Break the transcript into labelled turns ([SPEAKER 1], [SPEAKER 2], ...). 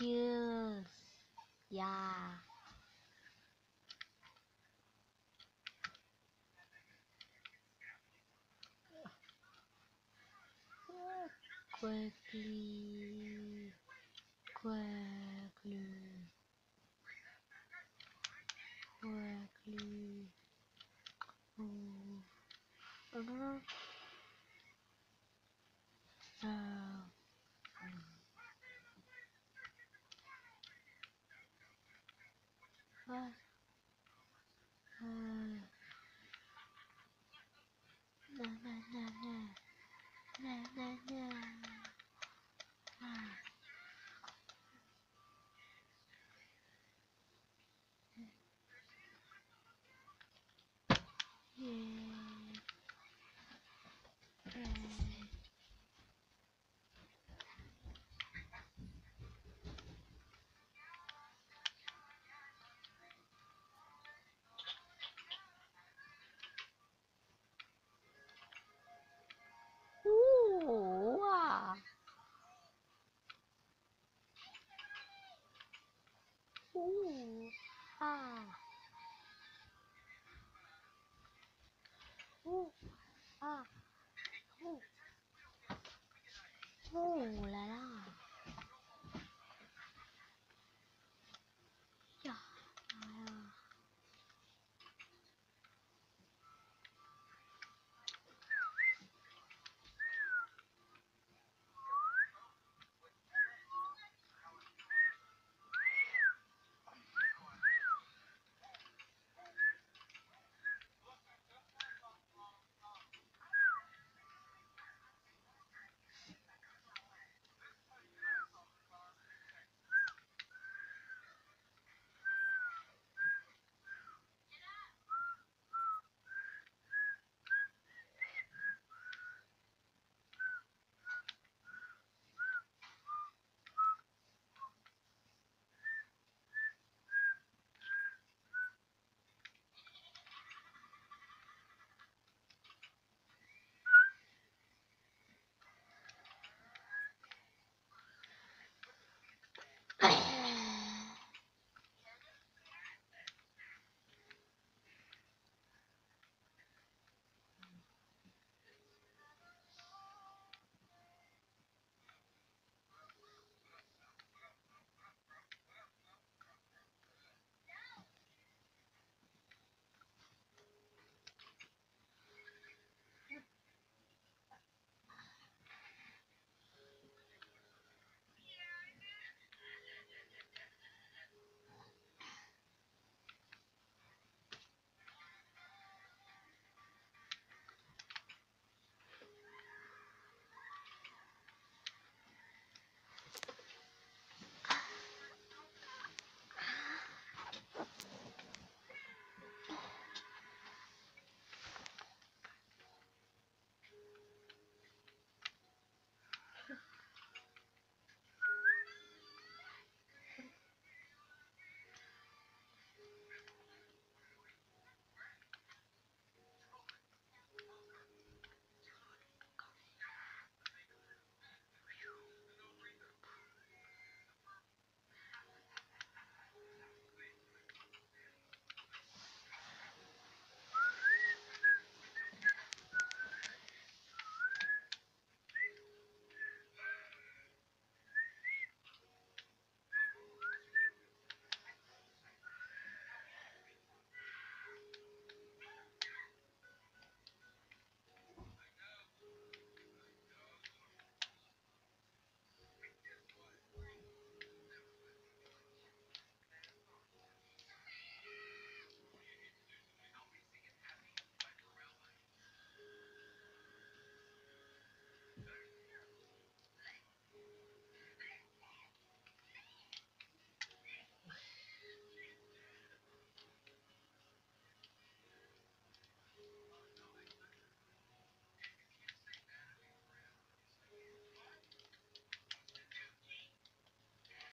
[SPEAKER 1] skills yeah. Quickly quickly quickly move